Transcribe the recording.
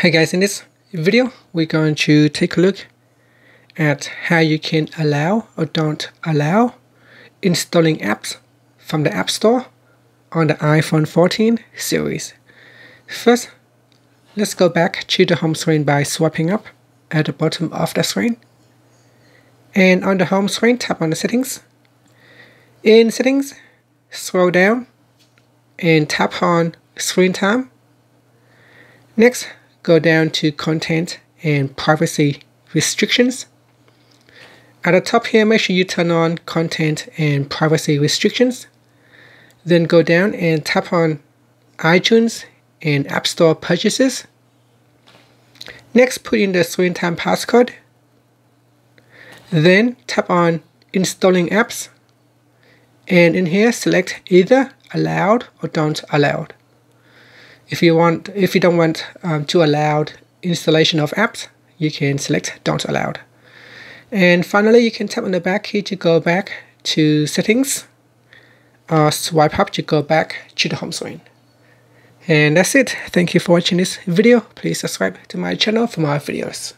Hey guys, in this video, we're going to take a look at how you can allow or don't allow installing apps from the App Store on the iPhone 14 series. First, let's go back to the home screen by swiping up at the bottom of the screen. And on the home screen, tap on the settings. In settings, scroll down and tap on screen time. Next, go down to content and privacy restrictions. At the top here, make sure you turn on content and privacy restrictions. Then go down and tap on iTunes and App Store purchases. Next, put in the screen time passcode. Then tap on installing apps. And in here, select either allowed or don't allowed. If you want, if you don't want um, to allow installation of apps, you can select don't allowed. And finally, you can tap on the back key to go back to settings, or swipe up to go back to the home screen. And that's it. Thank you for watching this video. Please subscribe to my channel for more videos.